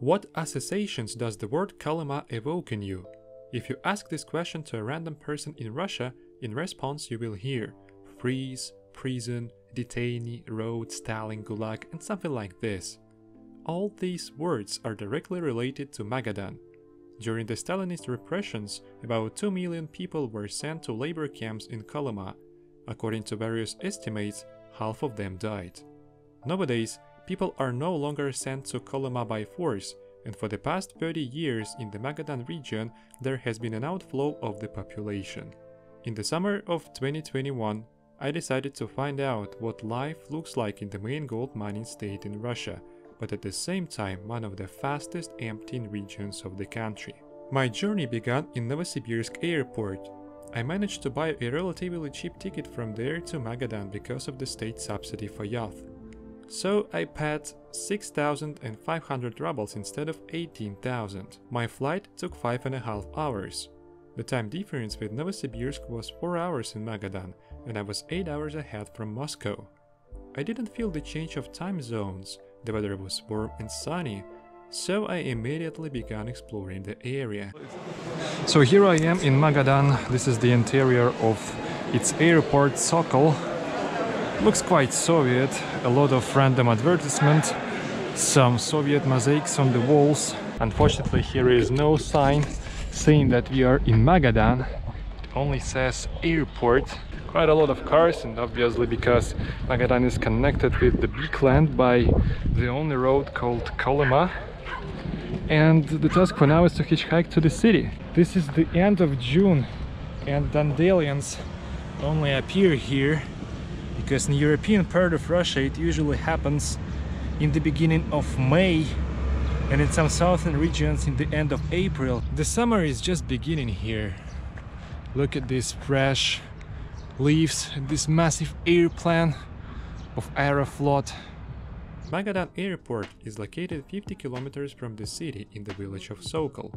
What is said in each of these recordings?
What associations does the word Kolyma evoke in you? If you ask this question to a random person in Russia, in response you will hear freeze, prison, detainee, road, Stalin, Gulag, and something like this. All these words are directly related to Magadan. During the Stalinist repressions, about 2 million people were sent to labor camps in Kolyma. According to various estimates, half of them died. Nowadays, people are no longer sent to Kolyma by force, and for the past 30 years in the Magadan region, there has been an outflow of the population. In the summer of 2021, I decided to find out what life looks like in the main gold mining state in Russia, but at the same time one of the fastest emptying regions of the country. My journey began in Novosibirsk airport. I managed to buy a relatively cheap ticket from there to Magadan because of the state subsidy for youth. So I paid 6,500 rubles instead of 18,000. My flight took 5.5 hours. The time difference with Novosibirsk was 4 hours in Magadan, and I was 8 hours ahead from Moscow. I didn't feel the change of time zones, the weather was warm and sunny, so I immediately began exploring the area. So here I am in Magadan, this is the interior of its airport Sokol. Looks quite Soviet, a lot of random advertisement, some Soviet mosaics on the walls. Unfortunately here is no sign saying that we are in Magadan, it only says airport. Quite a lot of cars and obviously because Magadan is connected with the big land by the only road called Kolyma. And the task for now is to hitchhike to the city. This is the end of June and dandelions only appear here because in the European part of Russia it usually happens in the beginning of May and in some southern regions in the end of April. The summer is just beginning here. Look at these fresh leaves this massive airplane of Aeroflot. Magadan Airport is located 50 kilometers from the city in the village of Sokol.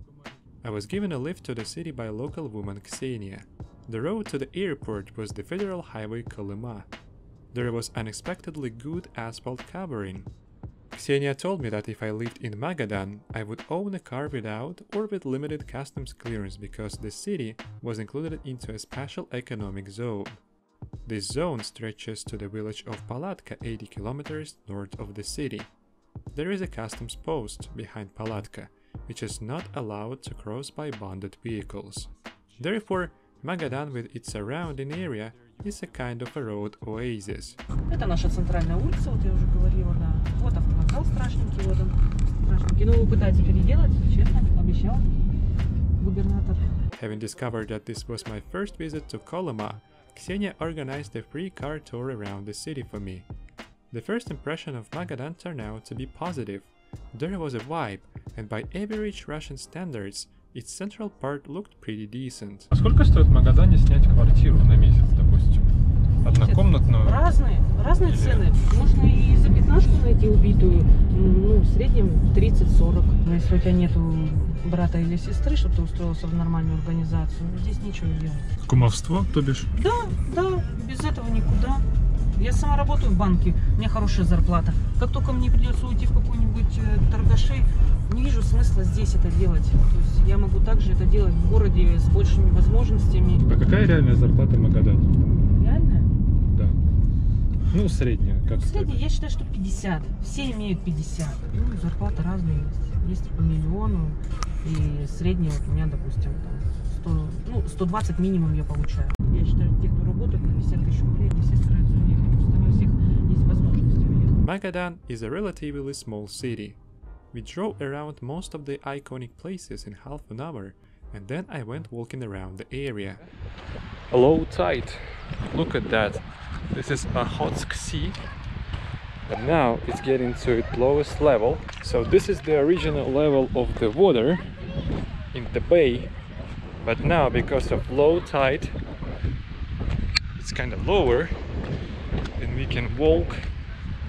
I was given a lift to the city by a local woman Ksenia. The road to the airport was the federal highway Kolyma. There was unexpectedly good asphalt covering. Xenia told me that if I lived in Magadan, I would own a car without or with limited customs clearance because the city was included into a special economic zone. This zone stretches to the village of Palatka 80 kilometers north of the city. There is a customs post behind Palatka, which is not allowed to cross by bonded vehicles. Therefore, Magadan with its surrounding area is a kind of a road oasis. Это наша центральная улица, вот я уже говорила, да. Вот автовокзал страшненький, вот он страшненький. Но его пытаются переделать, честно, обещал губернатор. Having discovered that this was my first visit to Kolyma, Xenia organized a free car tour around the city for me. The first impression of Magadan turned out to be positive. There was a vibe, and by average Russian standards, its central part looked pretty decent. А сколько стоит в Магадане снять квартиру на месяц? Допустим? Однокомнатную? Разные, разные Или- цены. Можно и за пятнашку найти убитую, ну, в среднем 30-40. Но если у тебя нету брата или сестры, чтобы ты устроился в нормальную организацию, ну, здесь нечего делать. Кумовство, то бишь? Да, да, без этого никуда. Я сама работаю в банке, у меня хорошая зарплата. Как только мне придется уйти в какой-нибудь э, торгашей, не вижу смысла здесь это делать. То есть я могу также это делать в городе с большими возможностями. А какая реальная зарплата в Магадане? Реально? Да. Ну, средняя, как сказать. я считаю, что 50. Все имеют 50. Ну, зарплаты разные есть. Есть по миллиону. И средняя вот у меня, допустим, там 100, ну, 120 минимум я получаю. Я считаю, те, кто работает на 50 тысяч рублей, они все стараются Magadan is a relatively small city. We drove around most of the iconic places in half an hour, and then I went walking around the area. A low tide. Look at that. This is Okhotsk Sea. And now it's getting to its lowest level. So this is the original level of the water in the bay. But now because of low tide, it's kind of lower and we can walk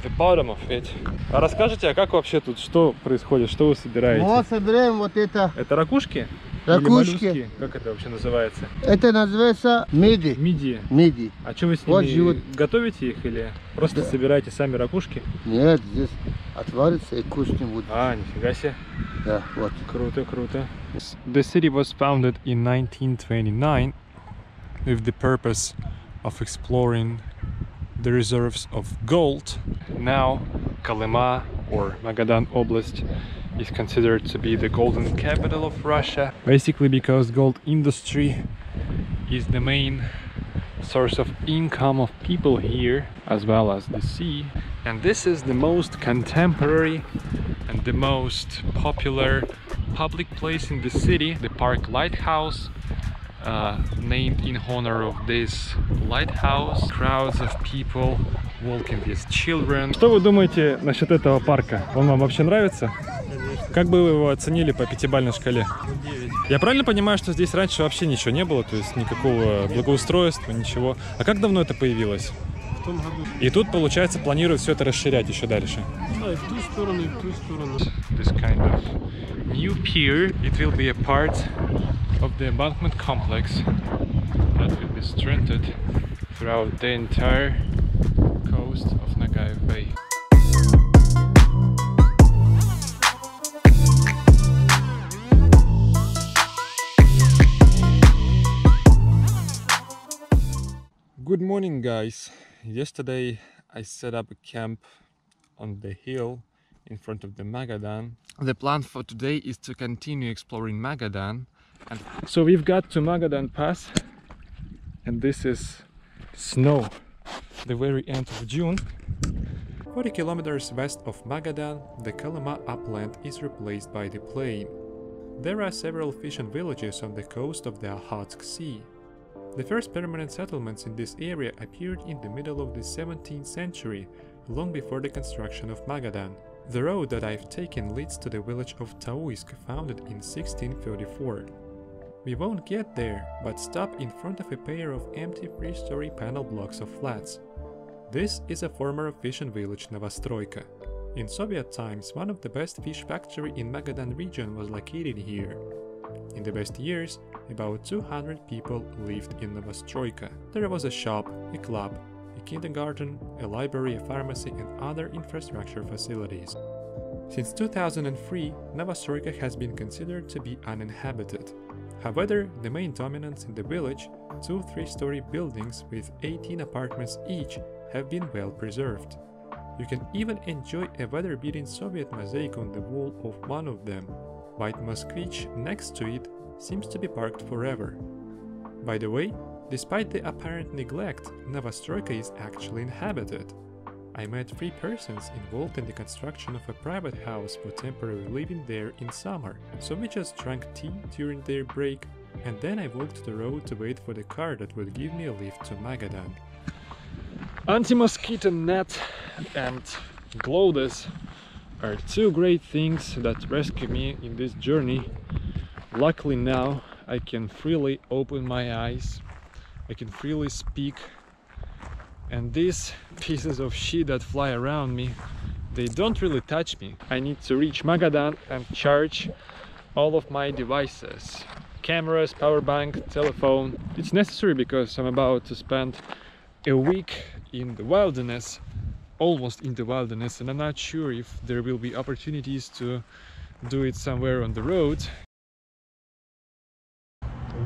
the bottom of it. А расскажите, а как вообще тут, что происходит, что вы собираете? Вот собираем вот это. Это ракушки? Или Ракушки. моллюски? Как это вообще называется? Это называется меди. Мидии. Меди. А что вы с Вот ними живут. готовите их или просто Да. собираете сами ракушки? Нет, здесь отварится и вкуснее будет. А, нифига себе. Да, вот. Круто, круто. The city was founded in 1929 with the purpose of exploring the reserves of gold. Now, Kolyma or Magadan Oblast is considered to be the golden capital of Russia. Basically because gold industry is the main source of income of people here as well as the sea. And this is the most contemporary and the most popular public place in the city, the Park Lighthouse, uh, named in honor of this lighthouse. Crowds of people walking with children. Что вы думаете насчет этого парка? Он вам вообще нравится? Как бы вы его оценили по пятибалльной шкале? Я правильно понимаю, что здесь раньше вообще ничего не было, то есть никакого благоустройства, ничего. А как давно это появилось? В том году. И тут, получается, планируют все это расширять еще дальше. Да, и в ту сторону, и в ту сторону. This kind of new pier, it will be a part of the embankment complex that will be strengthened throughout the entire coast of Nagaev Bay. Good morning, guys. Yesterday I set up a camp on the hill in front of the Magadan. The plan for today is to continue exploring Magadan. And so we've got to Magadan Pass, and this is snow, the very end of June. 40 kilometers west of Magadan, the Kolyma upland is replaced by the plain. There are several fishing villages on the coast of the Okhotsk Sea. The first permanent settlements in this area appeared in the middle of the 17th century, long before the construction of Magadan. The road that I've taken leads to the village of Tauisk, founded in 1634. We won't get there, but stop in front of a pair of empty three-story panel blocks of flats. This is a former fishing village Novostroika. In Soviet times, one of the best fish factory in Magadan region was located here. In the best years, about 200 people lived in Novostroika. There was a shop, a club, kindergarten, a library, a pharmacy, and other infrastructure facilities. Since 2003, Novostroika has been considered to be uninhabited. However, the main dominance in the village, two three-story buildings with 18 apartments each, have been well preserved. You can even enjoy a weather-beaten Soviet mosaic on the wall of one of them. White Moskvich next to it seems to be parked forever. By the way, despite the apparent neglect, Novostroika is actually inhabited. I met three persons involved in the construction of a private house for temporary living there in summer, so we just drank tea during their break, and then I walked the road to wait for the car that would give me a lift to Magadan. Anti-mosquito net and Glowdes are two great things that rescue me in this journey. Luckily now I can freely open my eyes, I can freely speak and these pieces of shit that fly around me, they don't really touch me. I need to reach Magadan and charge all of my devices. Cameras, power bank, telephone. It's necessary because I'm about to spend a week in the wilderness almost in the wilderness and I'm not sure if there will be opportunities to do it somewhere on the road.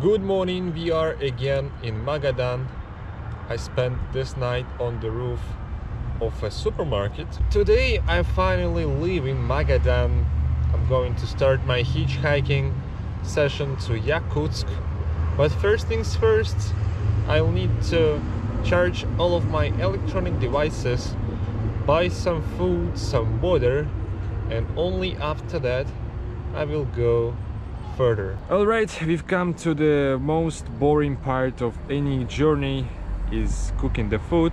Good morning, we are again in Magadan. I spent this night on the roof of a supermarket. Today I finally leave in Magadan. I'm going to start my hitchhiking session to Yakutsk. But first things first, I'll need to charge all of my electronic devices buy some food, some water, and only after that I will go further. Alright, we've come to the most boring part of any journey is cooking the food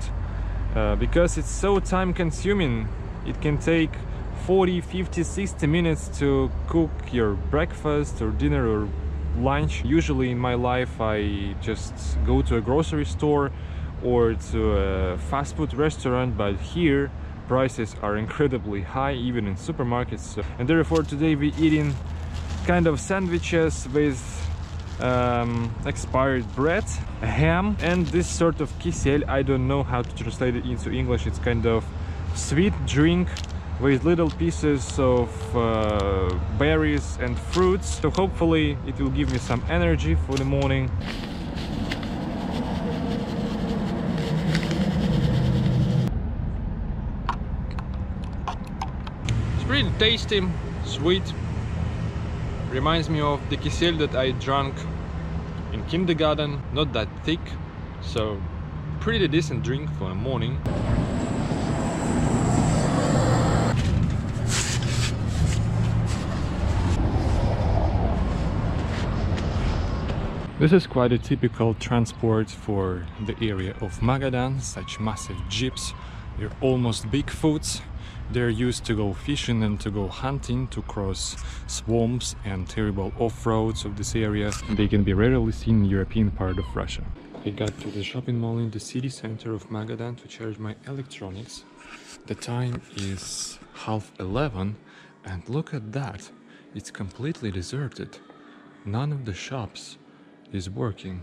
uh, because it's so time consuming. It can take 40, 50, 60 minutes to cook your breakfast or dinner or lunch. Usually in my life I just go to a grocery store or to a fast food restaurant but here prices are incredibly high even in supermarkets and therefore today we're eating kind of sandwiches with um, expired bread, ham and this sort of kisel, I don't know how to translate it into English, it's kind of sweet drink with little pieces of uh, berries and fruits. So hopefully it will give me some energy for the morning. It's pretty tasty, sweet. Reminds me of the kisel that I drank in kindergarten. Not that thick, so pretty decent drink for a morning. This is quite a typical transport for the area of Magadan, such massive jeeps. They're almost Bigfoots. They're used to go fishing and to go hunting, to cross swamps and terrible off-roads of this area. They can be rarely seen in European part of Russia. I got to the shopping mall in the city center of Magadan to charge my electronics. The time is half 11 and look at that. It's completely deserted. None of the shops is working.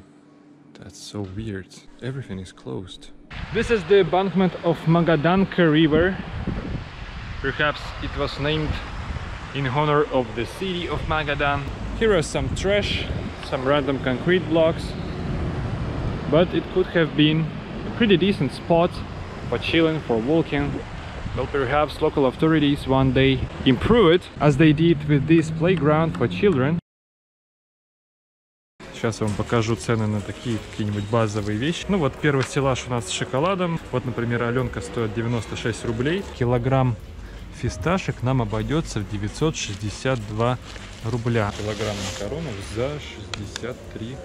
That's so weird. Everything is closed. This is the embankment of Magadanka River. Perhaps it was named in honor of the city of Magadan. Here are some trash, some random concrete blocks, but it could have been a pretty decent spot for chilling, for walking. Well, perhaps local authorities one day improve it, as they did with this playground for children. Сейчас я вам покажу цены на такие какие-нибудь базовые вещи. Ну вот первый стеллаж у нас с шоколадом. Вот, например, Аленка стоит 96 рублей. Килограмм фисташек нам обойдется в 962 рубля. Килограмм макаронов за 63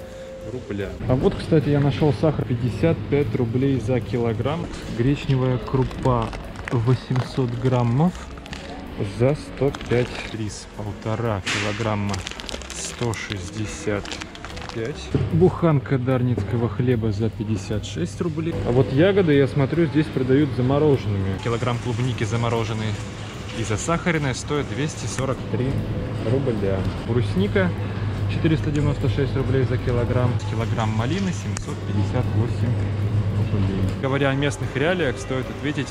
рубля. А вот, кстати, я нашел сахар 55 рублей за килограмм. Гречневая крупа 800 граммов за 105. Рис полтора килограмма 165. Буханка дарницкого хлеба за 56 рублей. А вот ягоды, я смотрю, здесь продают замороженными. Килограмм клубники замороженные и засахаренная стоит 243 рубля. Брусника 496 рублей за килограмм. Килограмм малины 758 рублей. Говоря о местных реалиях, стоит ответить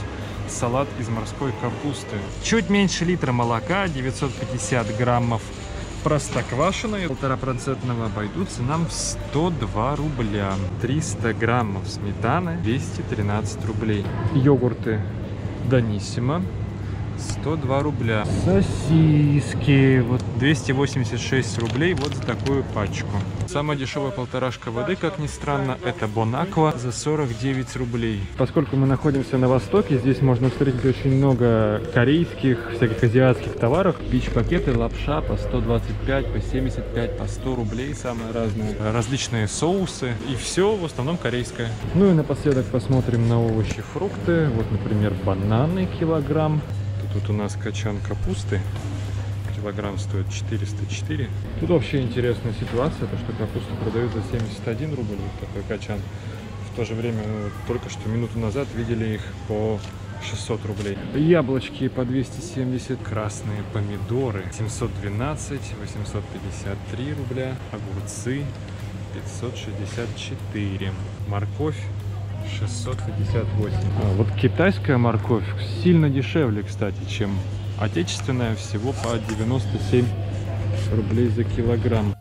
салат из морской капусты. Чуть меньше литра молока, 950 граммов простоквашино полтора процентного обойдутся нам в 102 рубля 300 граммов сметаны 213 рублей йогурты Даниссимо 102 рубля. Сосиски. Вот. 286 рублей вот за такую пачку. Самая дешевая полторашка воды как ни странно это Бонаква за 49 рублей. Поскольку мы находимся на востоке здесь можно встретить очень много корейских всяких азиатских товаров. Пич пакеты лапша по 125 по 75 по 100 рублей. Самые разные. Различные соусы. И все в основном корейское. Ну и напоследок посмотрим на овощи фрукты. Вот например бананы килограмм Тут у нас качан капусты. Килограмм стоит 404. Тут вообще интересная ситуация, то что капусту продают за 71 рубль, вот такой качан. В то же время, только что минуту назад видели их по 600 рублей. Яблочки по 270, красные помидоры 712, 853 рубля, огурцы 564, морковь 658. А, вот китайская морковь сильно дешевле, кстати, чем отечественная, всего по 97 рублей за килограмм.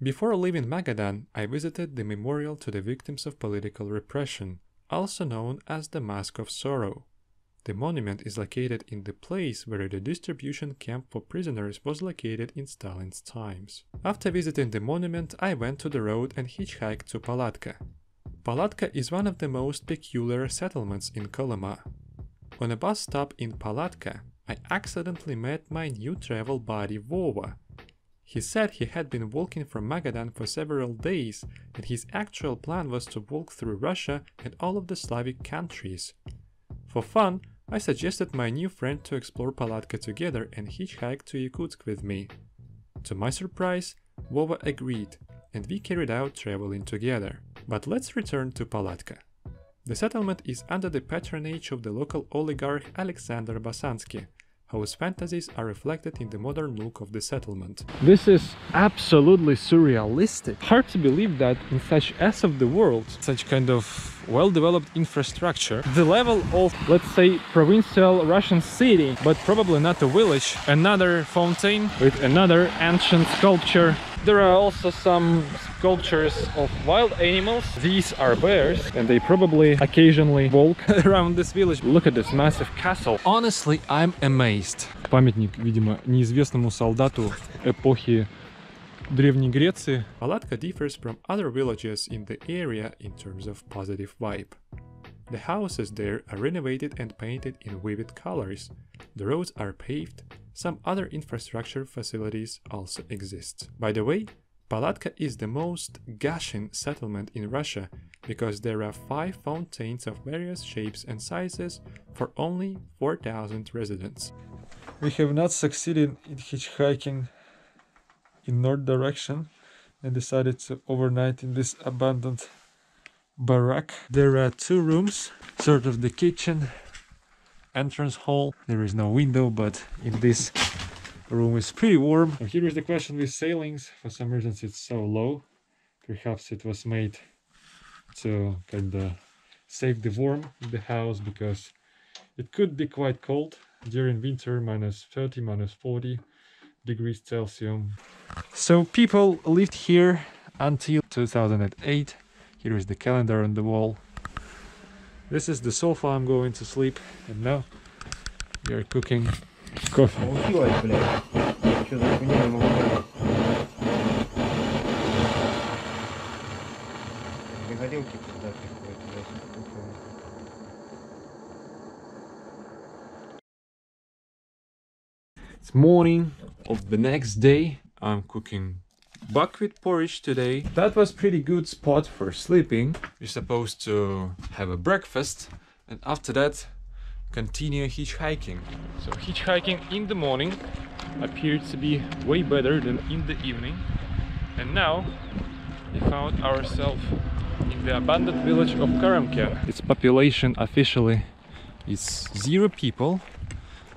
Before leaving Magadan, I visited the memorial to the victims of political repression, also known as the Mask of Sorrow. The monument is located in the place where the distribution camp for prisoners was located in Stalin's times. After visiting the monument, I went to the road and hitchhiked to Palatka. Palatka is one of the most peculiar settlements in Kolyma. On a bus stop in Palatka, I accidentally met my new travel buddy Vova. He said he had been walking from Magadan for several days and his actual plan was to walk through Russia and all of the Slavic countries. For fun, I suggested my new friend to explore Palatka together and hitchhike to Yakutsk with me. To my surprise, Vova agreed and we carried out traveling together. But let's return to Palatka. The settlement is under the patronage of the local oligarch Alexander Basansky, whose fantasies are reflected in the modern look of the settlement. This is absolutely surrealistic. Hard to believe that in such as of the world, such kind of well-developed infrastructure, the level of, let's say, provincial Russian city, but probably not a village, another fountain with another ancient sculpture. There are also some sculptures of wild animals. These are bears, and they probably occasionally walk around this village. Look at this massive castle. Honestly, I'm amazed. Памятник, видимо, неизвестному солдату эпохи Древней Греции. Palatka differs from other villages in the area in terms of positive vibe. The houses there are renovated and painted in vivid colors. The roads are paved. Some other infrastructure facilities also exist. By the way, Palatka is the most gushing settlement in Russia because there are five fountains of various shapes and sizes for only 4,000 residents. We have not succeeded in hitchhiking in north direction and decided to overnight in this abandoned barrack. There are two rooms, sort of the kitchen, entrance hall. There is no window, but in this room is pretty warm. So here is the question with sailings. For some reason it's so low. Perhaps it was made to kind of save the warmth in the house because it could be quite cold during winter, minus 30, minus 40 degrees Celsius. So people lived here until 2008. Here is the calendar on the wall. This is the sofa I'm going to sleep and now we are cooking coffee. Получилось, блядь. Что за хуйня не могу понять. Приходилки куда приходят, блядь. It's morning of the next day. I'm cooking buckwheat porridge today. That was pretty good spot for sleeping. You're supposed to have a breakfast and after that continue hitchhiking. So hitchhiking in the morning appeared to be way better than in the evening. And now we found ourselves in the abandoned village of Karamken. Its population officially is zero people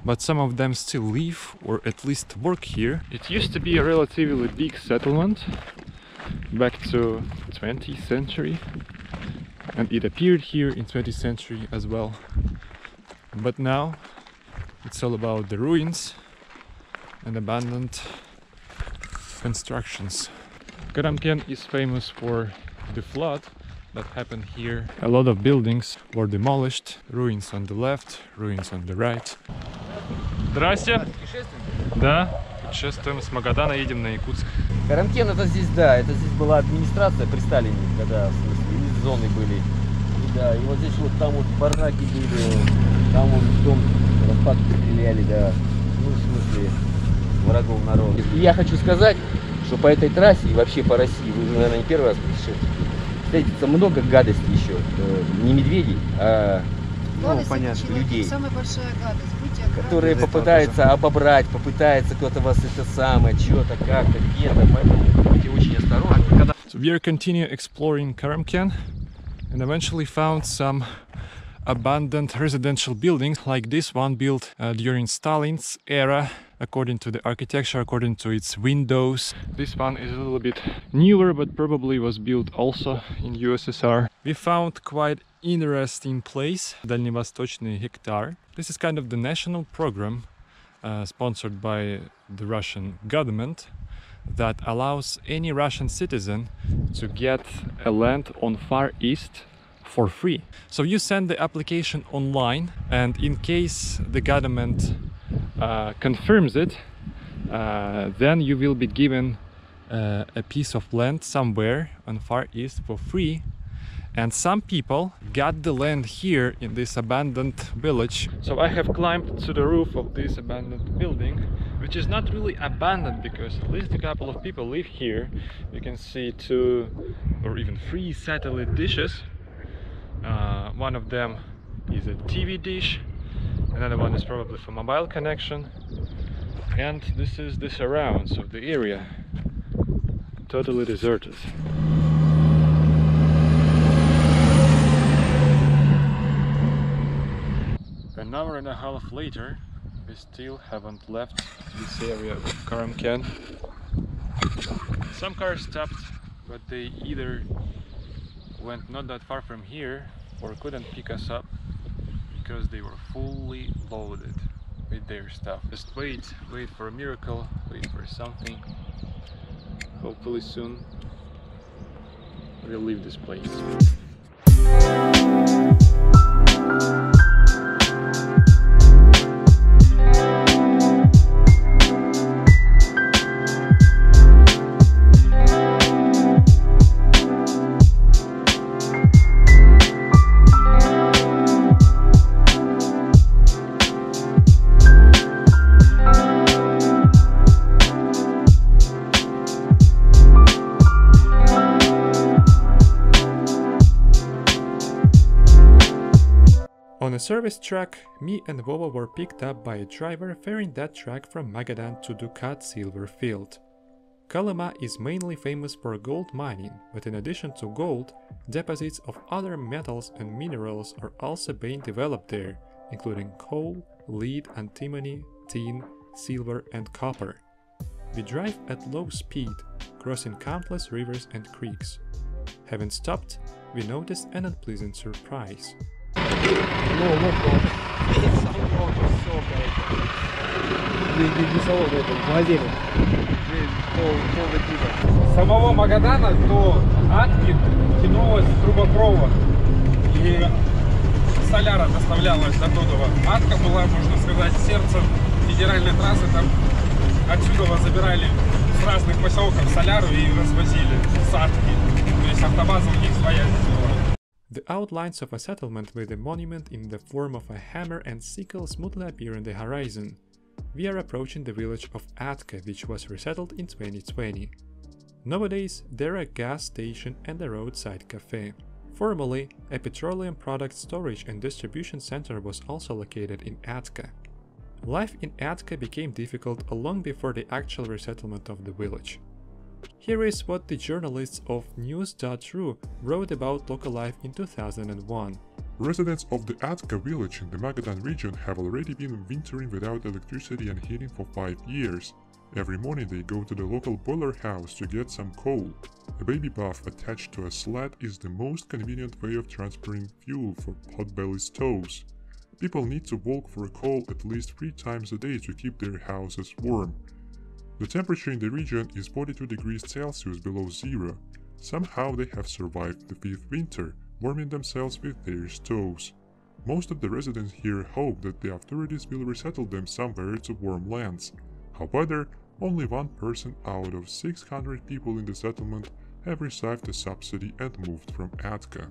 but some of them still live or at least work here. It used to be a relatively big settlement back to 20th century and it appeared here in 20th century as well. But now it's all about the ruins and abandoned constructions. Karamken is famous for the flood that happened here. A lot of buildings were demolished, ruins on the left, ruins on the right. Здрасте. Да, путешествуем с Магадана, едем на Якутск. Карантин это здесь, да, это здесь была администрация при Сталине, когда в смысле, зоны были Да, и вот здесь вот там вот бараки были, там вот дом распадки стреляли, да, ну в смысле врагов народа. И я хочу сказать, что по этой трассе и вообще по России, вы уже, наверное, не первый раз путешествуете, встретится много гадостей еще. Э, Не медведей, а ну, это понятно, людей. Самая большая гадость. Будьте аккуратны. которые попытаются обобрать, попытается кто-то вас это самое, что-то, как-то, где-то, поэтому будьте очень осторожны. So we are continue exploring Karamken and eventually found some abandoned residential buildings like this one built uh, during Stalin's era according to the architecture, according to its windows. This one is a little bit newer but probably was built also in USSR. We found quite interesting place, Дальневосточный Hektar. This is kind of the national program uh, sponsored by the Russian government that allows any Russian citizen to get a land on Far East for free. So you send the application online, and in case the government uh, confirms it, uh, then you will be given uh, a piece of land somewhere on Far East for free. And some people got the land here in this abandoned village. So I have climbed to the roof of this abandoned building, which is not really abandoned because at least a couple of people live here. You can see two or even three satellite dishes. Uh, one of them is a TV dish, another one is probably for mobile connection. And this is the surrounds of the area. Totally deserted. An hour and a half later, We still haven't left this area of Karamken. Some cars stopped, but they either went not that far from here or couldn't pick us up because they were fully loaded with their stuff. Just wait, wait for a miracle, wait for something. Hopefully soon we'll leave this place. Service track, me and Vova were picked up by a driver ferrying that track from Magadan to Dukat silver field. Kolyma is mainly famous for gold mining, but in addition to gold, deposits of other metals and minerals are also being developed there, including coal, lead, antimony, tin, silver, and copper. We drive at low speed, crossing countless rivers and creeks. Having stopped, we noticed an unpleasant surprise. Самого Магадана до Атки тянулась трубопровод. И соляра доставлялась до Дудова. Атка была, можно сказать, сердцем федеральной трассы. Там отсюда забирали с разных поселков соляру и развозили с Атки. То есть автобаза у них своя была. The outlines of a settlement with a monument in the form of a hammer and sickle smoothly appear on the horizon. We are approaching the village of Atka, which was resettled in 2020. Nowadays, there are a gas station and a roadside cafe. Formerly, a petroleum product storage and distribution center was also located in Atka. Life in Atka became difficult long before the actual resettlement of the village. Here is what the journalists of News.ru wrote about local life in 2001. Residents of the Atka village in the Magadan region have already been wintering without electricity and heating for five years. Every morning they go to the local boiler house to get some coal. A baby bath attached to a sled is the most convenient way of transporting fuel for potbelly stoves. People need to walk for coal at least three times a day to keep their houses warm. The temperature in the region is 42 degrees Celsius below zero. Somehow they have survived the fifth winter, warming themselves with their stoves. Most of the residents here hope that the authorities will resettle them somewhere to warm lands. However, only one person out of 600 people in the settlement have received a subsidy and moved from Atka.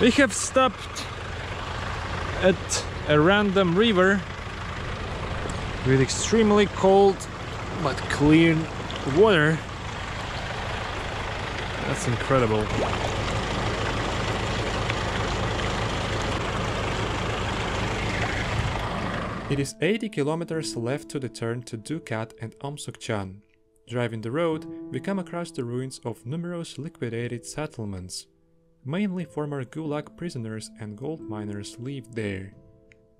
We have stopped at a random river with extremely cold but clear water. That's incredible. It is 80 kilometers left to the turn to Dukat and Omsukchan. Driving the road, we come across the ruins of numerous liquidated settlements. Mainly former Gulag prisoners and gold miners lived there.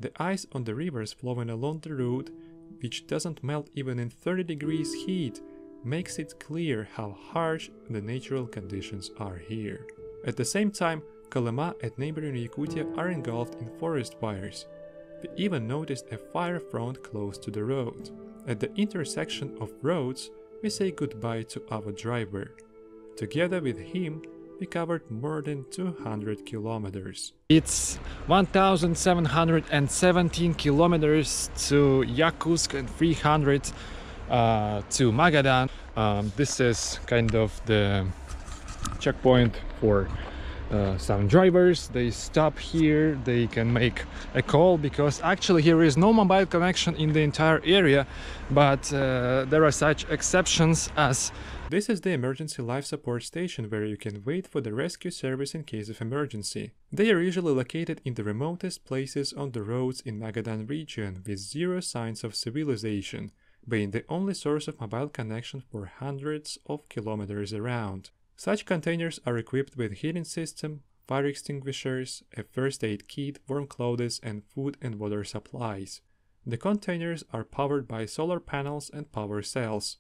The ice on the rivers flowing along the route, which doesn't melt even in 30 degrees heat, makes it clear how harsh the natural conditions are here. At the same time, Kolyma and neighboring Yakutia are engulfed in forest fires. We even noticed a fire front close to the road. At the intersection of roads, we say goodbye to our driver. Together with him, we covered more than 200 kilometers. It's 1717 kilometers to Yakutsk and 300 uh, to Magadan. Um, this is kind of the checkpoint for uh, some drivers. They stop here, they can make a call because actually here is no mobile connection in the entire area, but uh, there are such exceptions as This is the emergency life support station where you can wait for the rescue service in case of emergency. They are usually located in the remotest places on the roads in Magadan region with zero signs of civilization, being the only source of mobile connection for hundreds of kilometers around. Such containers are equipped with heating system, fire extinguishers, a first aid kit, warm clothes, and food and water supplies. The containers are powered by solar panels and power cells.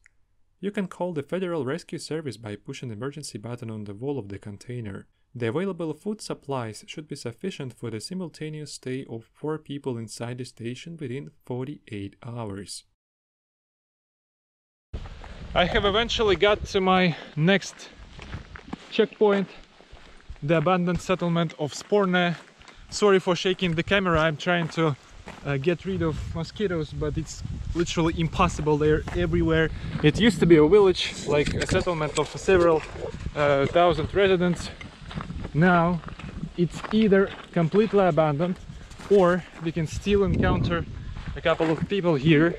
You can call the Federal Rescue Service by pushing the emergency button on the wall of the container. The available food supplies should be sufficient for the simultaneous stay of four people inside the station within 48 hours. I have eventually got to my next checkpoint, the abandoned settlement of Sporne. Sorry for shaking the camera, I'm trying to uh, get rid of mosquitoes, but it's literally impossible. They're everywhere. It used to be a village, like a settlement of several uh, thousand residents. Now it's either completely abandoned or we can still encounter a couple of people here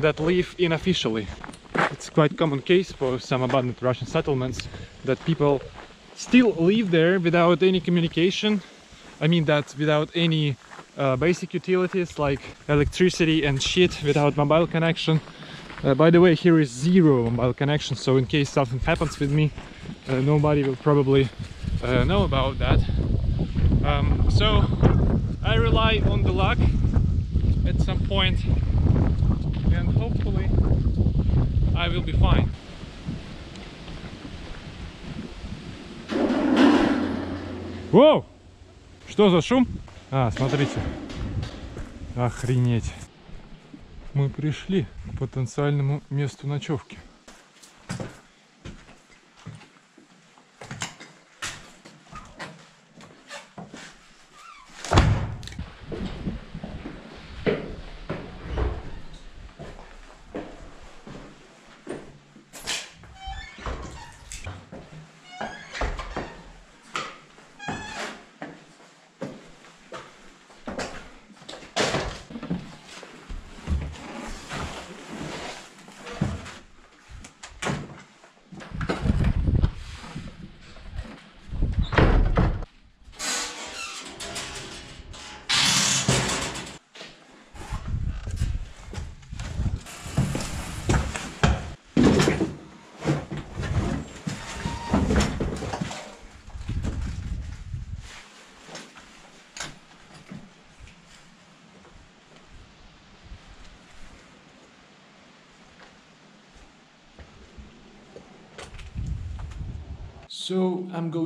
that live unofficially. It's quite common case for some abandoned Russian settlements that people still live there without any communication. I mean that without any uh, basic utilities like electricity and shit without mobile connection. Uh, by the way, here is zero mobile connection, so in case something happens with me, uh, nobody will probably uh, know about that. Um, so I rely on the luck at some point and hopefully I will be fine. Воу! Что за шум? А, смотрите. Охренеть. Мы пришли к потенциальному месту ночевки.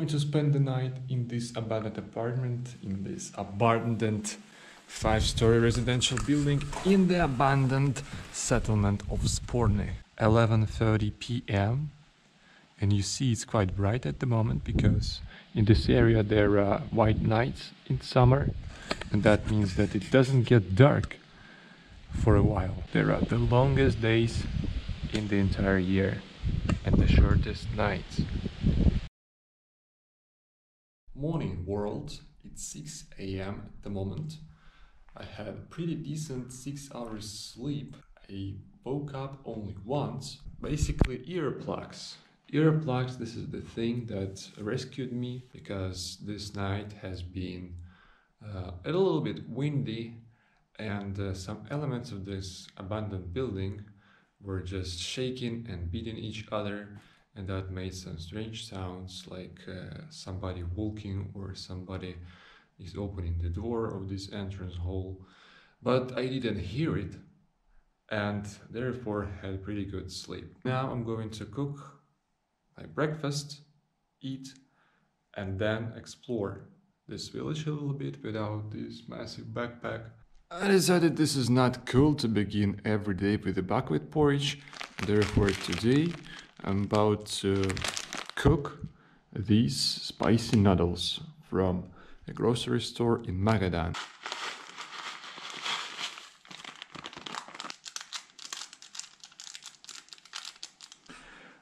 Going to spend the night in this abandoned apartment, in this abandoned five-story residential building in the abandoned settlement of Sporne. 11:30 p.m. And you see it's quite bright at the moment because in this area there are white nights in summer and that means that it doesn't get dark for a while. There are the longest days in the entire year and the shortest nights. Morning world, it's 6 a.m. at the moment. I had a pretty decent 6 hours sleep. I woke up only once. Basically, earplugs. Earplugs, this is the thing that rescued me because this night has been uh, a little bit windy and uh, some elements of this abandoned building were just shaking and beating each other and that made some strange sounds like uh, somebody walking or somebody is opening the door of this entrance hall. But i didn't hear it and therefore had pretty good sleep. Now i'm going to cook my breakfast eat and then explore this village a little bit without this massive backpack. I decided this is not cool to begin every day with a buckwheat porridge, therefore today I'm about to cook these spicy noodles from a grocery store in Magadan.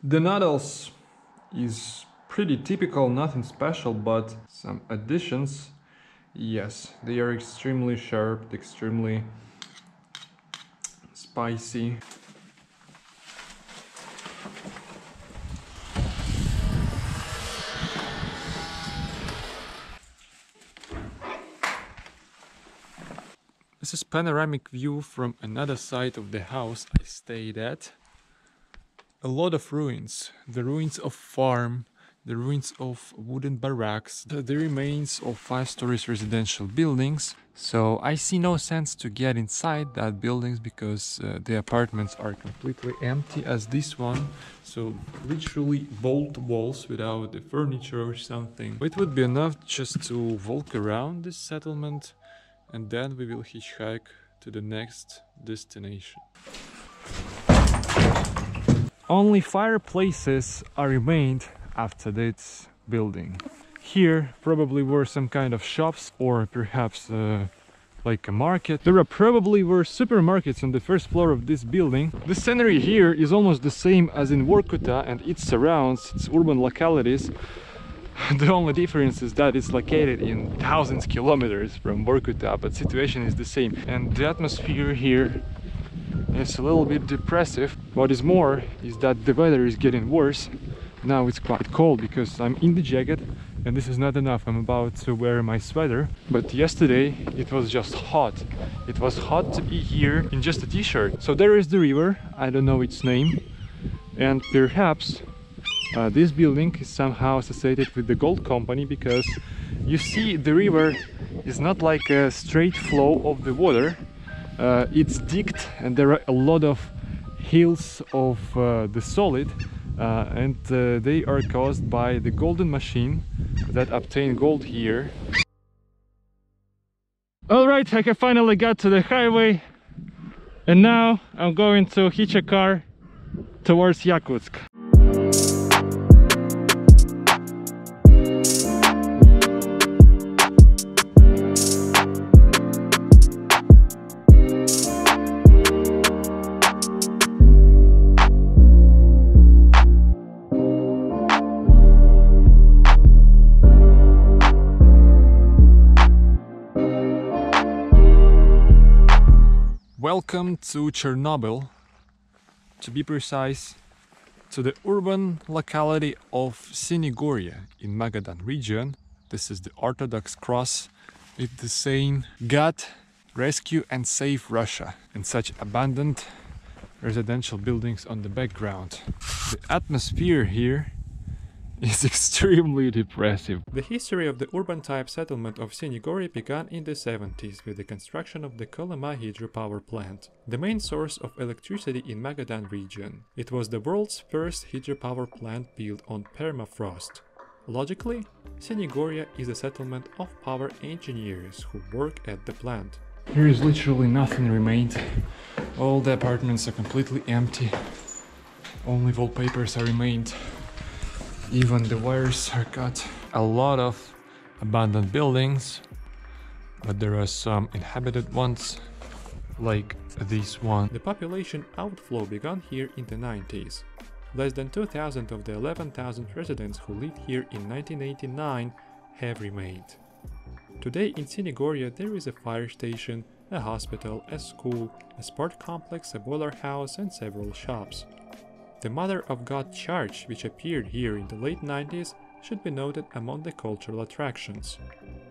The noodles is pretty typical, nothing special, but some additions. Yes, they are extremely sharp, extremely spicy. Is panoramic view from another side of the house I stayed at. A lot of ruins. The ruins of farm, the ruins of wooden barracks, the, remains of five stories residential buildings. So I see no sense to get inside that buildings because uh, the apartments are completely empty as this one. So literally bolt walls without the furniture or something. It would be enough just to walk around this settlement and then we will hitchhike to the next destination. Only fireplaces are remained after this building. Here probably were some kind of shops or perhaps uh, like a market. There are probably were supermarkets on the first floor of this building. The scenery here is almost the same as in Vorkuta and its surrounds, its urban localities. The only difference is that it's located in thousands kilometers from Vorkuta, but situation is the same. And the atmosphere here is a little bit depressive. What is more is that the weather is getting worse. Now it's quite cold because I'm in the jacket and this is not enough. I'm about to wear my sweater. But yesterday it was just hot. It was hot to be here in just a t-shirt. So there is the river. I don't know its name. And perhaps uh, this building is somehow associated with the gold company because you see the river is not like a straight flow of the water. Uh, it's digged and there are a lot of hills of uh, the solid uh, and uh, they are caused by the golden machine that obtain gold here. All right i have finally got to the highway and now i'm going to hitch a car towards yakutsk Welcome to Chernobyl, to be precise, to the urban locality of Sinegorye in Magadan region. This is the Orthodox cross with the saying God, rescue and save Russia and such abandoned residential buildings on the background. The atmosphere here is extremely depressive. The history of the urban type settlement of Sinegorye began in the 70s with the construction of the Kolyma hydropower plant, the main source of electricity in Magadan region. It was the world's first hydropower plant built on permafrost. Logically, Sinegorye is a settlement of power engineers who work at the plant. Here is literally nothing remained. All the apartments are completely empty. Only wallpapers are remained. Even the wires are cut. A lot of abandoned buildings, but there are some inhabited ones, like this one. The population outflow began here in the 90s. Less than 2,000 of the 11,000 residents who lived here in 1989 have remained. Today in Sinegorye there is a fire station, a hospital, a school, a sport complex, a boiler house and several shops. The Mother of God Church, which appeared here in the late 90s, should be noted among the cultural attractions.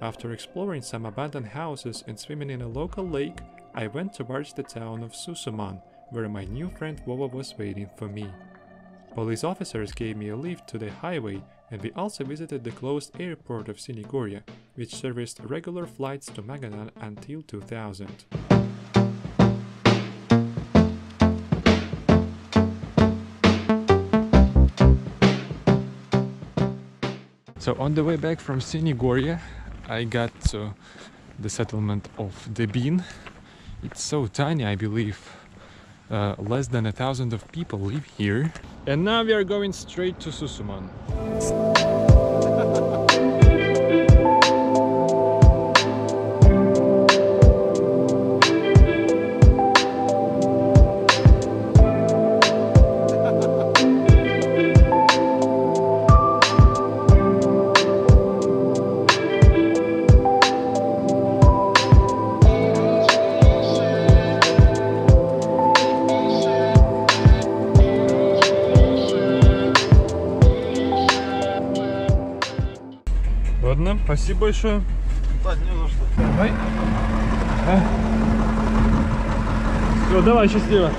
After exploring some abandoned houses and swimming in a local lake, I went towards the town of Susuman, where my new friend Vova was waiting for me. Police officers gave me a lift to the highway and we also visited the closed airport of Sinegorye, which serviced regular flights to Magadan until 2000. So on the way back from Sinegorye, I got to the settlement of Debin. It's so tiny, I believe. Uh, less than a thousand of people live here. And now we are going straight to Susuman. спасибо большое. Да, не за что. Давай. А? Все, давай, счастливо.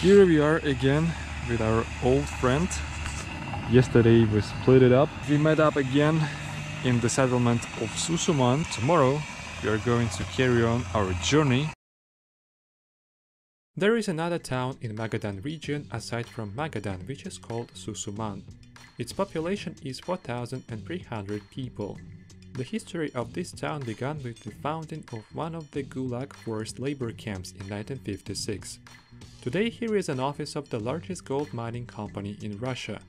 Here we are again with our old friend. Yesterday we split it up. We met up again in the settlement of Susuman. Tomorrow we are going to carry on our journey. There is another town in Magadan region aside from Magadan which is called Susuman. Its population is 4,300 people. The history of this town began with the founding of one of the Gulag forced labor camps in 1956. Today here is an office of the largest gold mining company in Russia.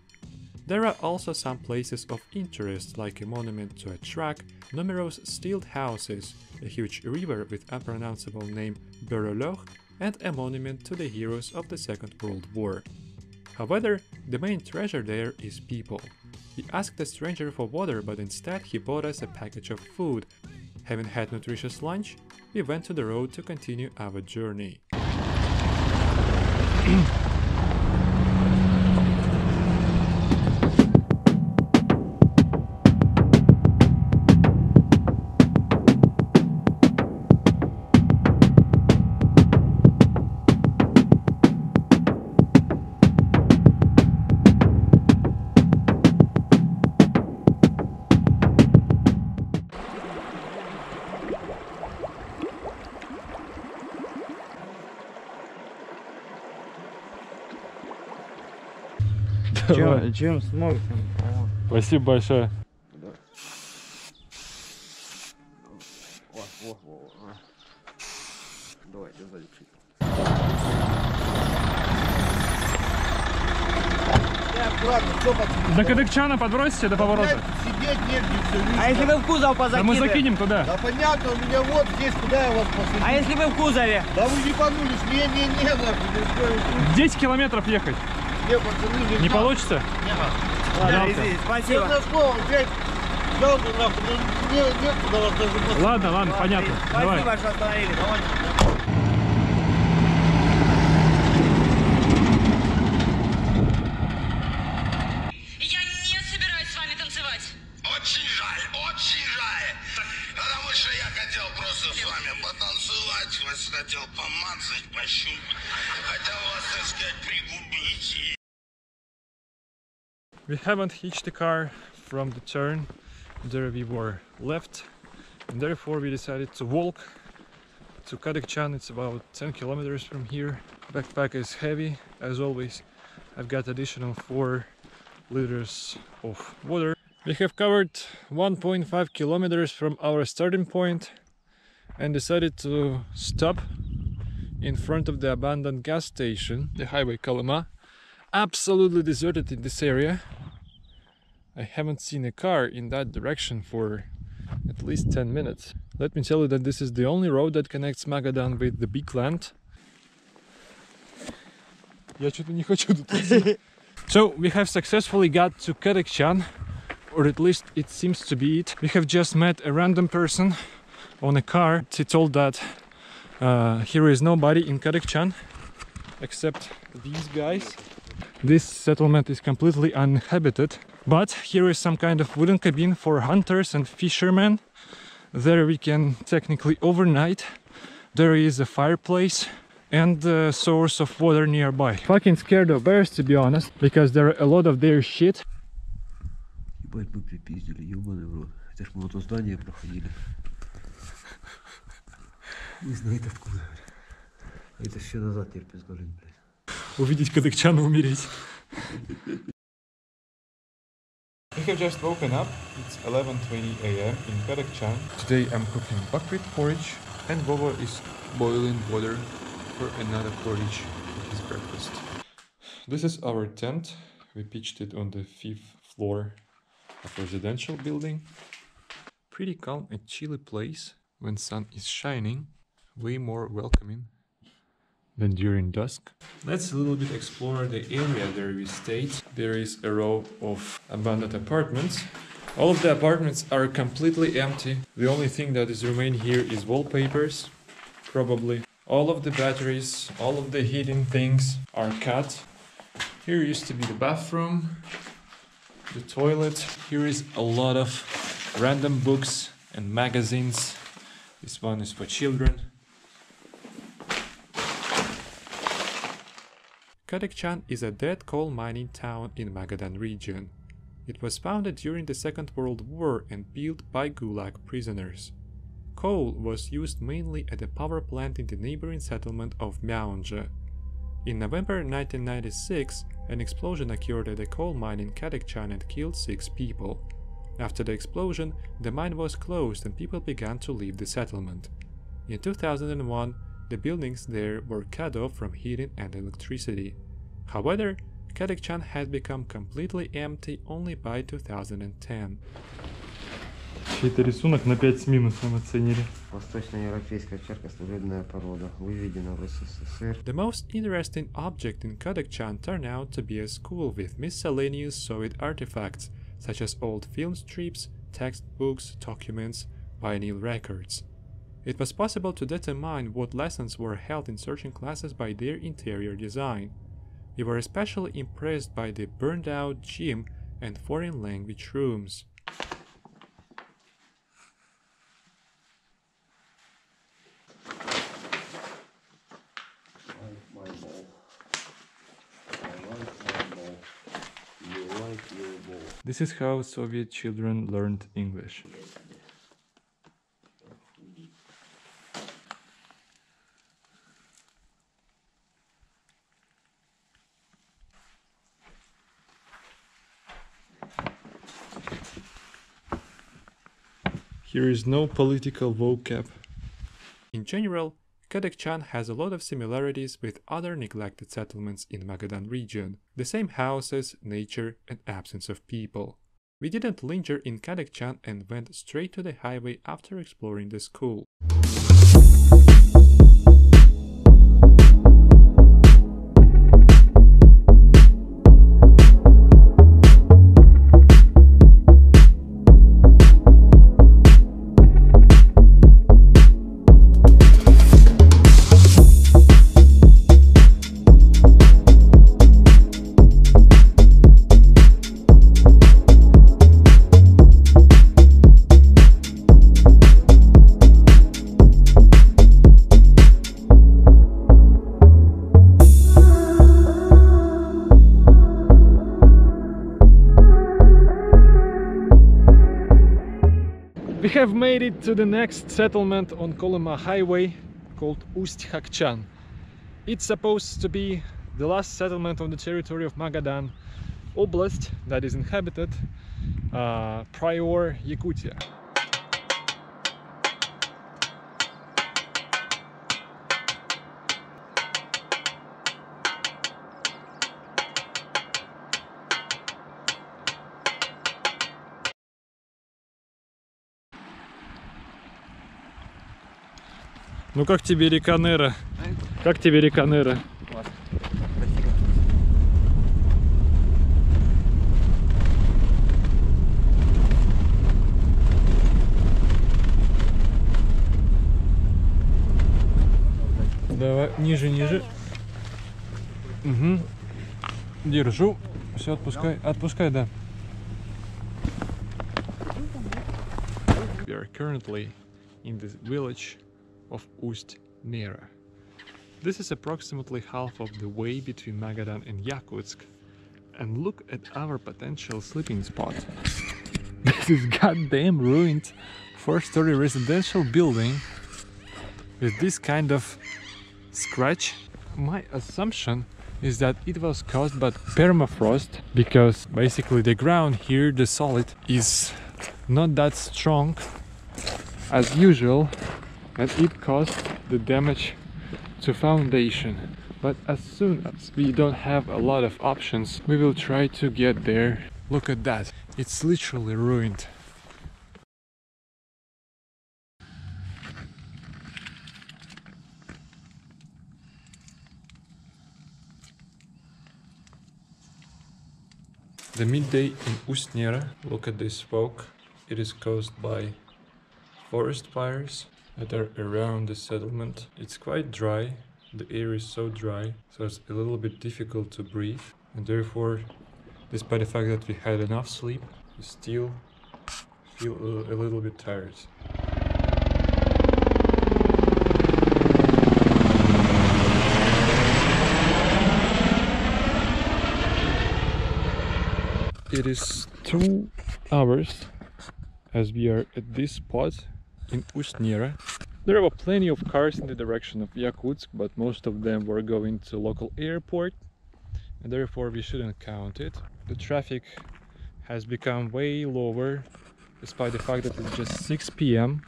There are also some places of interest like a monument to a truck, numerous steeled houses, a huge river with unpronounceable name Beroloch, and a monument to the heroes of the Second World War. However, the main treasure there is people. We asked the stranger for water, but instead he bought us a package of food. Having had nutritious lunch, we went to the road to continue our journey. Чем, чем смог, тем помог. Спасибо большое. Давай, я сзади чуть. До Кадыкчана подбросите до поворота? Сидеть негде, все А если вы в кузов Да мы закинем туда. Да понятно, у меня вот здесь, куда я вас посадил? А если вы в кузове? Да вы ебанулись, не, не, не, нахуй, не стоит. 10 километров ехать. Не получится? Нет. Ладно, спасибо. Ладно, ладно, понятно. Спасибо, что остановили. хотя вас, так сказать. We haven't hitched the car from the turn there we were left and therefore we decided to walk to Kadykchan. It's about 10 kilometers from here. Backpack is heavy as always. I've got additional 4 liters of water. We have covered 1.5 kilometers from our starting point and decided to stop in front of the abandoned gas station, the highway Kolyma. Absolutely deserted in this area. I haven't seen a car in that direction for at least 10 minutes. Let me tell you that this is the only road that connects Magadan with the big land. so we have successfully got to Kadykchan, or at least it seems to be it. We have just met a random person on a car. He told that uh, here is nobody in Kadykchan except these guys. This settlement is completely uninhabited, but here is some kind of wooden cabin for hunters and fishermen. There we can technically overnight. There is a fireplace and a source of water nearby. Fucking scared of bears to be honest, because there are a lot of their shit. Не знает откуда. Это все назад блядь. Увидеть Казахчана умереть. We have just woken up. It's 11:20 a.m. in Kadykchan. Today I'm cooking buckwheat porridge, and Bobo is boiling water for another porridge for his breakfast. This is our tent. We pitched it on the fifth floor of residential building. Pretty calm and chilly place when sun is shining. Way more welcoming than during dusk. Let's a little bit explore the area where we stayed. There is a row of abandoned apartments. All of the apartments are completely empty. The only thing that is remaining here is wallpapers, probably. All of the batteries, all of the heating things are cut. Here used to be the bathroom, the toilet. Here is a lot of random books and magazines. This one is for children. Kadykchan is a dead coal mining town in Magadan region. It was founded during the Second World War and built by Gulag prisoners. Coal was used mainly at a power plant in the neighboring settlement of Myaundzha. In November 1996, an explosion occurred at a coal mine in Kadykchan and killed six people. After the explosion, the mine was closed and people began to leave the settlement. In 2001, the buildings there were cut off from heating and electricity. However, Kadykchan had become completely empty only by 2010. Чей-то рисунок на 5 с минусом оценили. Восточноевропейская порода, выведена в СССР. The most interesting object in Kadykchan turned out to be a school with miscellaneous Soviet artifacts, such as old film strips, textbooks, documents, vinyl records. It was possible to determine what lessons were held in certain classes by their interior design. We were especially impressed by the burned out gym and foreign language rooms. This is how Soviet children learned English. Here is no political vocab. In general, Kadykchan has a lot of similarities with other neglected settlements in Magadan region. The same houses, nature, and absence of people. We didn't linger in Kadykchan and went straight to the highway after exploring the school. The next settlement on Kolyma highway called Ust-Hakchan, It's supposed to be the last settlement on the territory of Magadan Oblast that is inhabited uh, prior Yakutia. Ну как тебе река Нера? Как тебе река Нера? Давай, ниже, ниже. Угу. Держу. Все, отпускай. Отпускай, да. We are currently in the village of Ust Nera. This is approximately half of the way between Magadan and Yakutsk. And look at our potential sleeping spot. This is goddamn ruined four-story residential building with this kind of scratch. My assumption is that it was caused by permafrost because basically the ground here, the solid, is not that strong as usual and it caused the damage to foundation. But as soon as we don't have a lot of options we will try to get there. Look at that. It's literally ruined. The midday in Ustnera look at this smoke it is caused by forest fires that are around the settlement. It's quite dry, the air is so dry, so it's a little bit difficult to breathe. And therefore, despite the fact that we had enough sleep, we still feel a little bit tired. It is two hours as we are at this spot in Ustnera. There were plenty of cars in the direction of Yakutsk, but most of them were going to local airport and therefore we shouldn't count it. The traffic has become way lower despite the fact that it's just 6 p.m.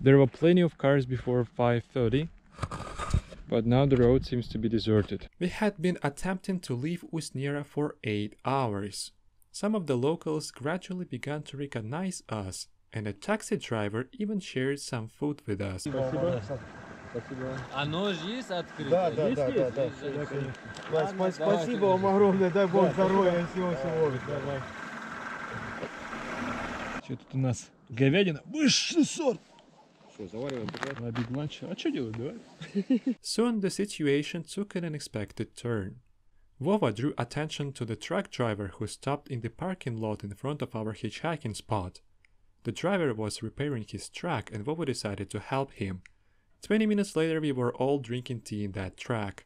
There were plenty of cars before 5.30 but now the road seems to be deserted. We had been attempting to leave Ustnera for 8 hours. Some of the locals gradually began to recognize us and a taxi driver even shared some food with us. А нож есть открытый? Да, да, да, да, да, всё, да, конечно. Вась, спа- спасибо вам огромное, дай бог здоровья, всего-всего. Давай. Что тут у нас? Говядина высший сорт. Что, завариваем петля? На биг ланч. А что делать, давай? Soon the situation took an unexpected turn. Vova drew attention to the truck driver who stopped in the parking lot in front of our hitchhiking spot. The driver was repairing his truck and Vova decided to help him. 20 minutes later, we were all drinking tea in that truck.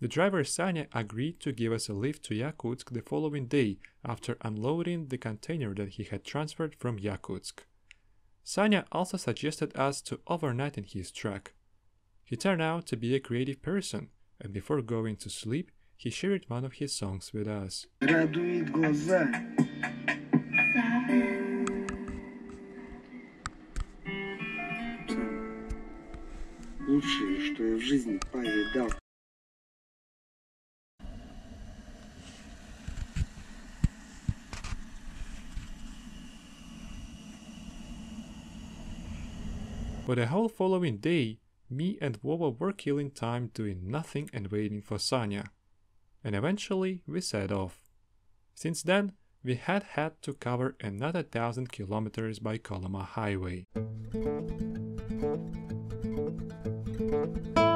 The driver Sanya agreed to give us a lift to Yakutsk the following day after unloading the container that he had transferred from Yakutsk. Sanya also suggested us to overnight in his truck. He turned out to be a creative person, and before going to sleep, he shared one of his songs with us. лучшее, что я в жизни повидал. For the whole following day, me and Vova were killing time doing nothing and waiting for Sanya. And eventually we set off. Since then, we had had to cover another thousand kilometers by Kolyma Highway. The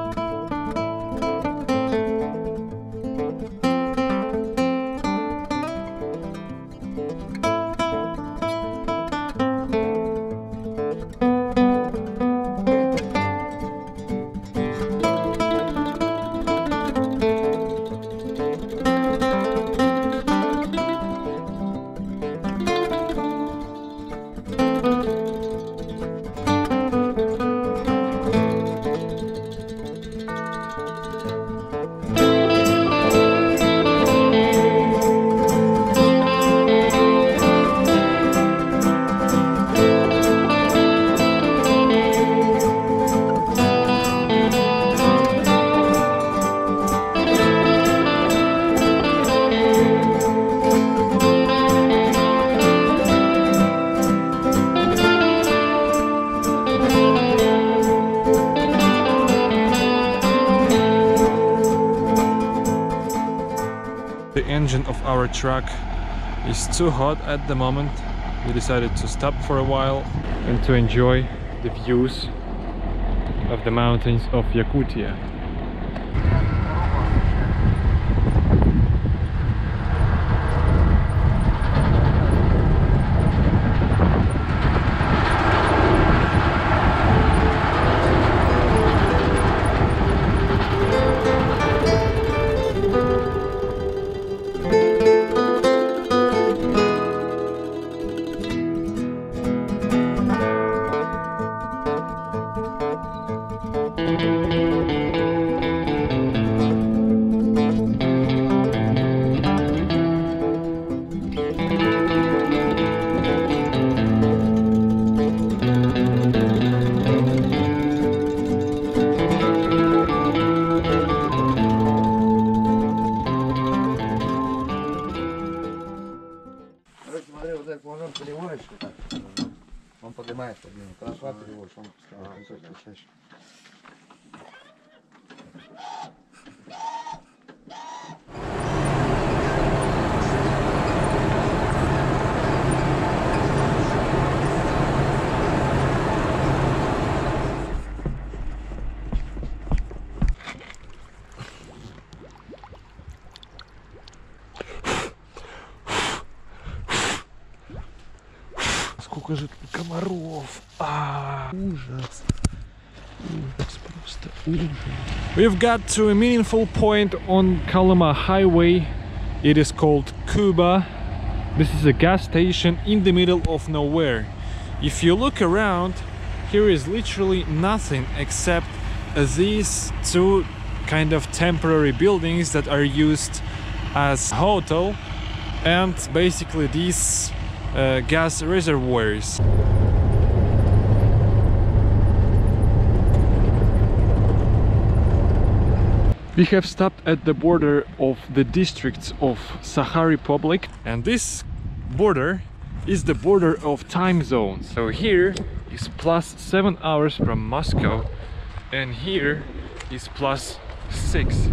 our truck is too hot at the moment. We decided to stop for a while and to enjoy the views of the mountains of Yakutia. We've got to a meaningful point on Kolyma Highway. It is called Kuba. This is a gas station in the middle of nowhere. If you look around, here is literally nothing except these two kind of temporary buildings that are used as hotel and basically these uh, gas reservoirs. We have stopped at the border of the districts of Sakha Republic and this border is the border of time zones. So here is plus 7 hours from Moscow and here is plus 6.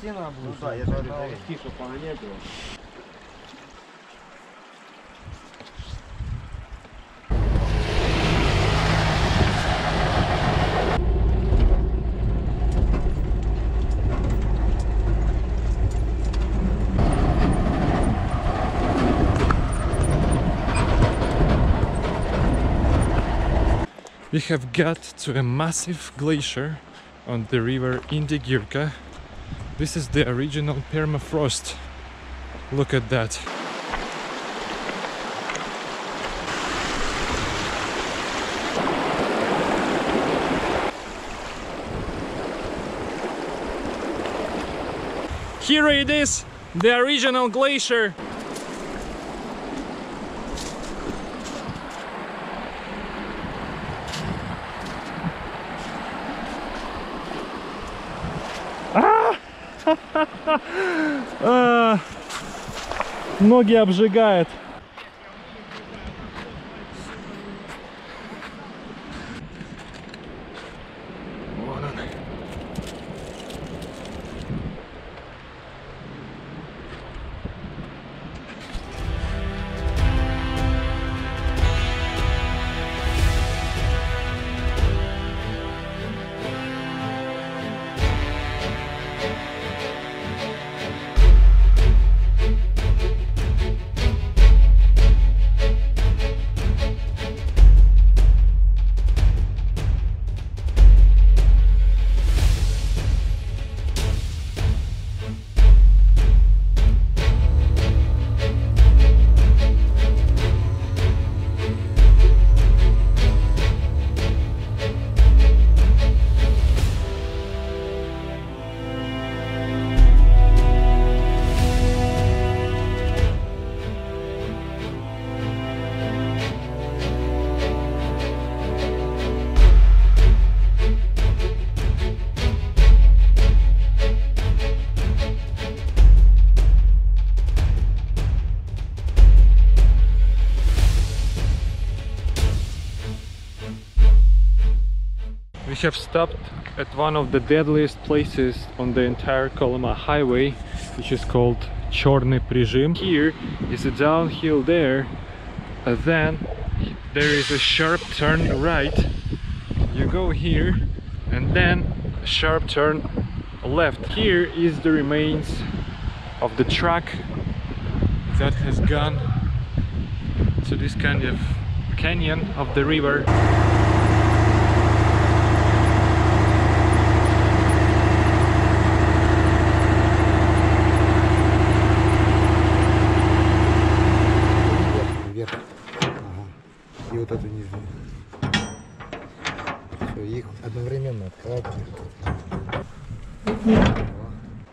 набрать. Завести надо было. Ну да, я же говорю, завести, чтобы она не было. We have got to a massive glacier on the river Indigirka. this is the original permafrost. Look at that. Here it is, the original glacier. Ноги обжигает. Have stopped at one of the deadliest places on the entire Kolyma highway, which is called Chorny Prijim. Here is a downhill there, and then there is a sharp turn right. You go here, and then a sharp turn left. Here is the remains of the truck that has gone to this kind of canyon of the river.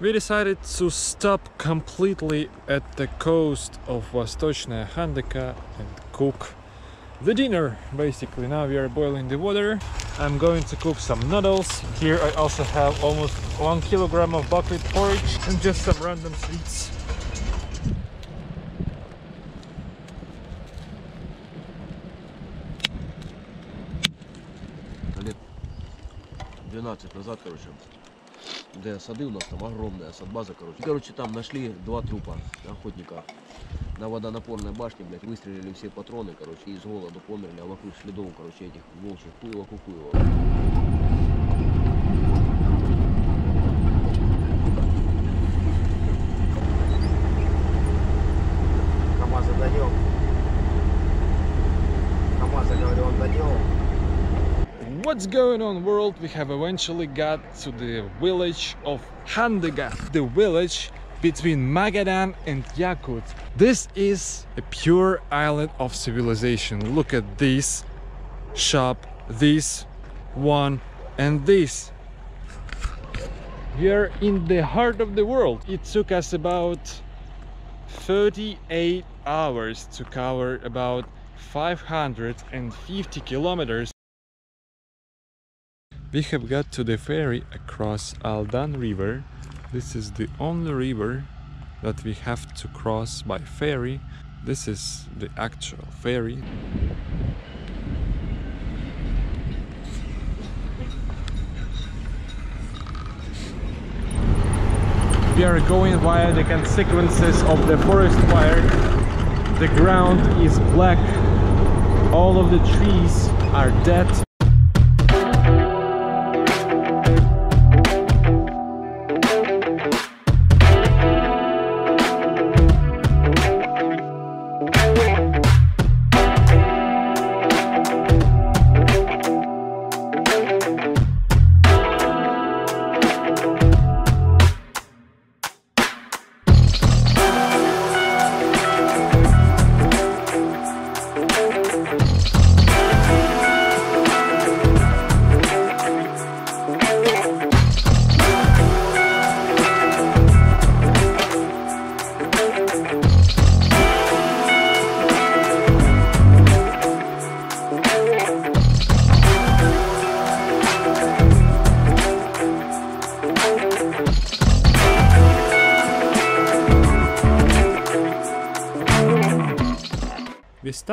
We decided to stop completely at the coast of Vostochная Handeka and cook the dinner basically. Now we are boiling the water. I'm going to cook some noodles. Here I also have almost one kilogram of buckwheat porridge and just some random sweets. Лет 12 назад, короче, Где сады у нас там огромная садбаза, короче. Короче, там нашли два трупа охотника. на водонапорной башне, блядь, выстрелили все патроны, короче, и с голоду померли, а вокруг следов, короче, этих волчьих хуево What's going on world? We have eventually got to the village of Khandyga, the village between Magadan and Yakut. This is a pure island of civilization. Look at this shop, this one, and this. We are in the heart of the world. It took us about 38 hours to cover about 550 kilometers. We have got to the ferry across Aldan River. This is the only river that we have to cross by ferry. This is the actual ferry. We are going via the consequences of the forest fire. The ground is black. All of the trees are dead.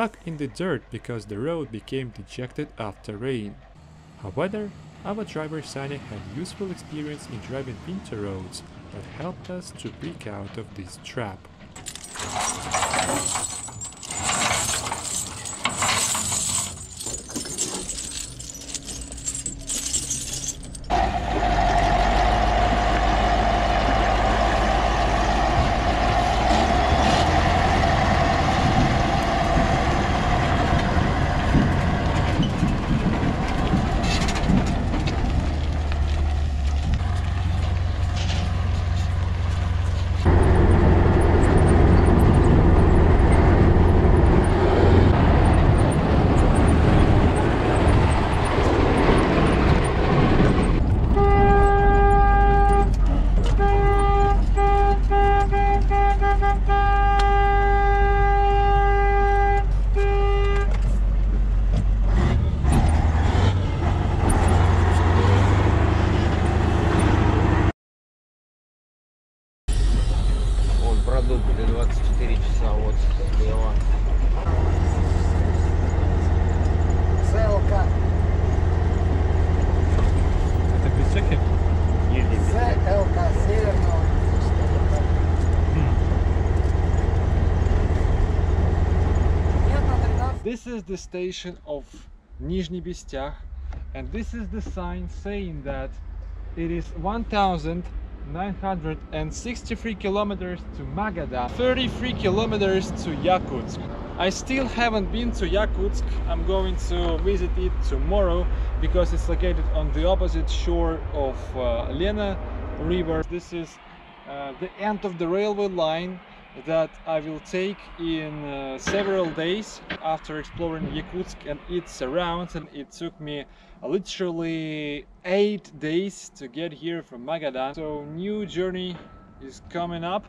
Stuck in the dirt because the road became dejected after rain. However, our driver Sanya had useful experience in driving winter roads that helped us to break out of this trap. Is the station of Nizhny Bestyakh and this is the sign saying that it is 1963 kilometers to Magadan, 33 kilometers to Yakutsk. I still haven't been to Yakutsk. I'm going to visit it tomorrow because it's located on the opposite shore of uh, Lena River. This is uh, the end of the railway line that I will take in uh, several days after exploring Yakutsk and its surrounds and it took me literally eight days to get here from Magadan. So new journey is coming up.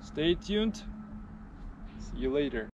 Stay tuned. See you later